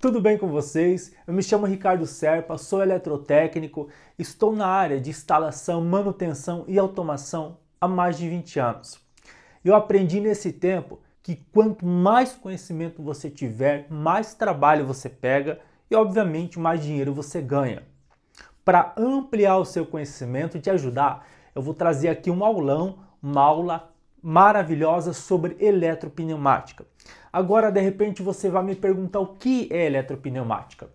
Tudo bem com vocês? Eu me chamo Ricardo Serpa, sou eletrotécnico, estou na área de instalação, manutenção e automação há mais de 20 anos. Eu aprendi nesse tempo que quanto mais conhecimento você tiver, mais trabalho você pega e, obviamente, mais dinheiro você ganha. Para ampliar o seu conhecimento e te ajudar, eu vou trazer aqui um aulão, uma aula maravilhosa sobre eletropneumática. Agora, de repente, você vai me perguntar o que é eletropneumática.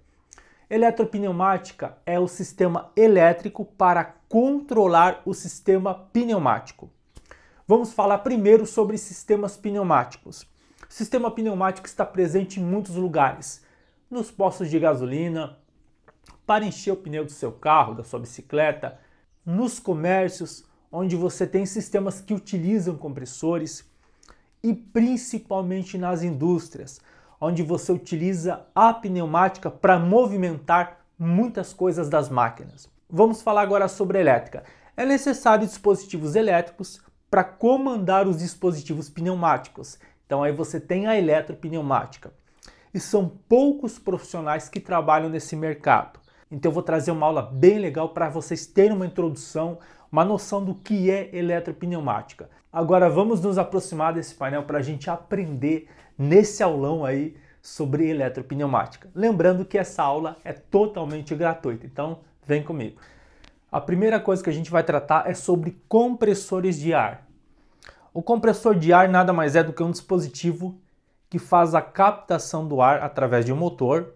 Eletropneumática é o sistema elétrico para controlar o sistema pneumático. Vamos falar primeiro sobre sistemas pneumáticos. O sistema pneumático está presente em muitos lugares, nos postos de gasolina, para encher o pneu do seu carro, da sua bicicleta, nos comércios, onde você tem sistemas que utilizam compressores e principalmente nas indústrias, onde você utiliza a pneumática para movimentar muitas coisas das máquinas. Vamos falar agora sobre elétrica. É necessário dispositivos elétricos para comandar os dispositivos pneumáticos. Então aí você tem a eletropneumática. E são poucos profissionais que trabalham nesse mercado. Então eu vou trazer uma aula bem legal para vocês terem uma introdução, uma noção do que é eletropneumática. Agora vamos nos aproximar desse painel para a gente aprender nesse aulão aí sobre eletropneumática. Lembrando que essa aula é totalmente gratuita, então vem comigo. A primeira coisa que a gente vai tratar é sobre compressores de ar. O compressor de ar nada mais é do que um dispositivo que faz a captação do ar através de um motor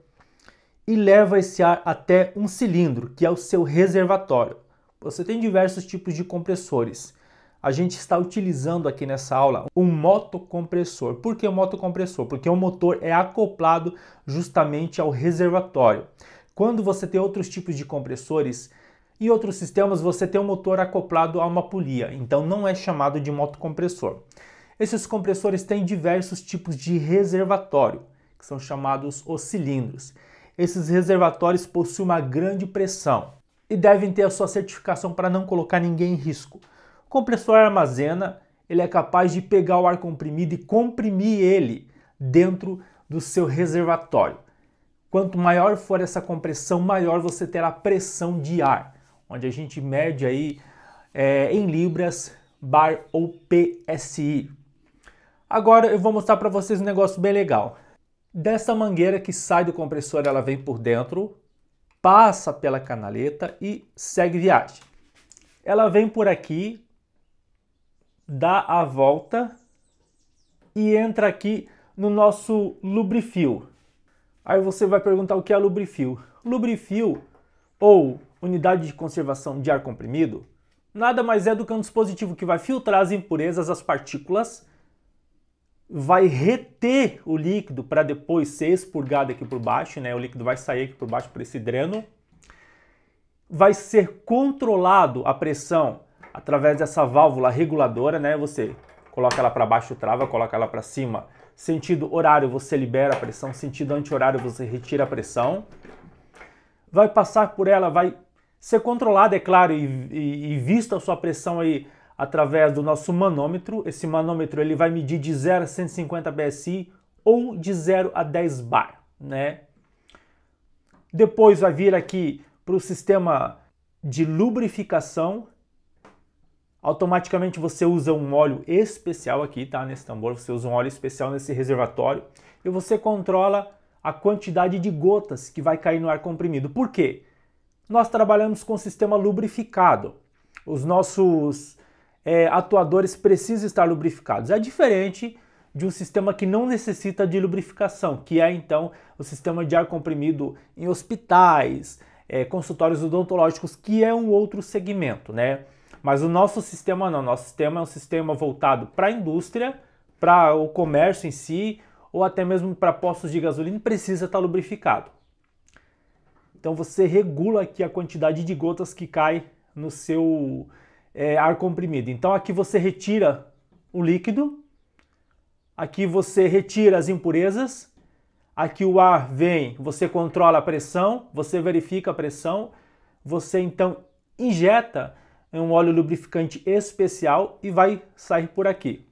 e leva esse ar até um cilindro, que é o seu reservatório. Você tem diversos tipos de compressores. A gente está utilizando aqui nessa aula um motocompressor. Por que motocompressor? Porque o motor é acoplado justamente ao reservatório. Quando você tem outros tipos de compressores e outros sistemas, você tem um motor acoplado a uma polia, então não é chamado de motocompressor. Esses compressores têm diversos tipos de reservatório, que são chamados os cilindros esses reservatórios possuem uma grande pressão e devem ter a sua certificação para não colocar ninguém em risco. O compressor armazena, ele é capaz de pegar o ar comprimido e comprimir ele dentro do seu reservatório. Quanto maior for essa compressão, maior você terá pressão de ar, onde a gente mede aí é, em libras, bar ou PSI. Agora eu vou mostrar para vocês um negócio bem legal. Dessa mangueira que sai do compressor, ela vem por dentro, passa pela canaleta e segue viagem. Ela vem por aqui, dá a volta e entra aqui no nosso lubrifio. Aí você vai perguntar o que é lubrifio. Lubrifio, ou unidade de conservação de ar comprimido, nada mais é do que um dispositivo que vai filtrar as impurezas, as partículas, vai reter o líquido para depois ser expurgado aqui por baixo, né? O líquido vai sair aqui por baixo por esse dreno. Vai ser controlado a pressão através dessa válvula reguladora, né? Você coloca ela para baixo, trava, coloca ela para cima. Sentido horário você libera a pressão, sentido anti-horário você retira a pressão. Vai passar por ela, vai ser controlada, é claro, e, e, e vista a sua pressão aí através do nosso manômetro. Esse manômetro ele vai medir de 0 a 150 PSI ou de 0 a 10 bar, né? Depois vai vir aqui para o sistema de lubrificação. Automaticamente você usa um óleo especial aqui, tá? Nesse tambor, você usa um óleo especial nesse reservatório e você controla a quantidade de gotas que vai cair no ar comprimido. Por quê? Nós trabalhamos com sistema lubrificado. Os nossos é, atuadores precisam estar lubrificados. É diferente de um sistema que não necessita de lubrificação, que é então o sistema de ar comprimido em hospitais, é, consultórios odontológicos, que é um outro segmento, né? Mas o nosso sistema não, nosso sistema é um sistema voltado para a indústria, para o comércio em si, ou até mesmo para postos de gasolina, precisa estar lubrificado. Então você regula aqui a quantidade de gotas que cai no seu é, ar comprimido. Então aqui você retira o líquido, aqui você retira as impurezas, aqui o ar vem, você controla a pressão, você verifica a pressão, você então injeta um óleo lubrificante especial e vai sair por aqui.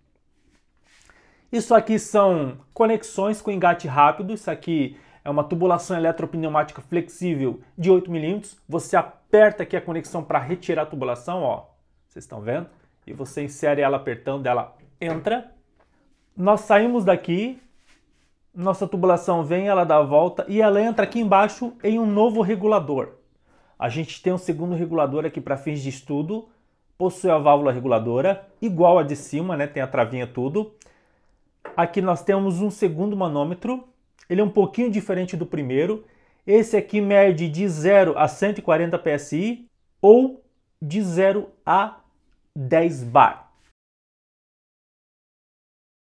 Isso aqui são conexões com engate rápido, isso aqui É uma tubulação eletropneumática flexível de 8 milímetros. Você aperta aqui a conexão para retirar a tubulação, ó. Vocês estão vendo? E você insere ela apertando, ela entra. Nós saímos daqui, nossa tubulação vem, ela dá a volta e ela entra aqui embaixo em um novo regulador. A gente tem um segundo regulador aqui para fins de estudo, possui a válvula reguladora, igual a de cima, né? Tem a travinha tudo. Aqui nós temos um segundo manômetro, ele é um pouquinho diferente do primeiro. Esse aqui mede de 0 a 140 psi ou de 0 a 10 bar.